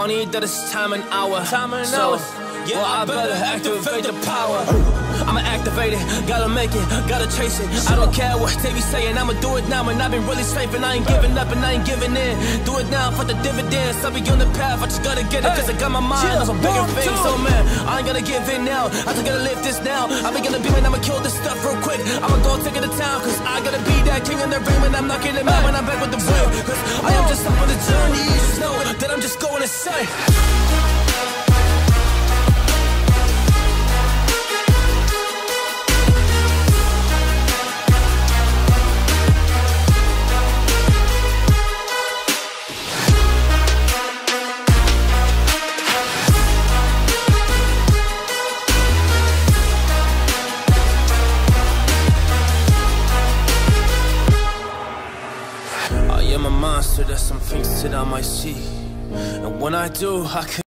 I need that it's time and hour. Time and so, hour. Yeah, well, I I better better activate the activate the power. I'ma activate it, gotta make it, gotta chase it. I don't care what they be saying, I'ma do it now. And I've been really safe, and I ain't giving up, and I ain't giving in. Do it now for the dividends. I'll be on the path, I just gotta get it, cause I got my mind on some bigger One, things. So, oh, man, I ain't gonna give in now. I just gotta live this now. I be gonna be, man, I'ma kill this stuff real quick. I'ma go take it to town, cause I gotta be that king in the ring when I'm knocking it out when I'm back with the whip. Monster, there's some things that I might see. And when I do, I can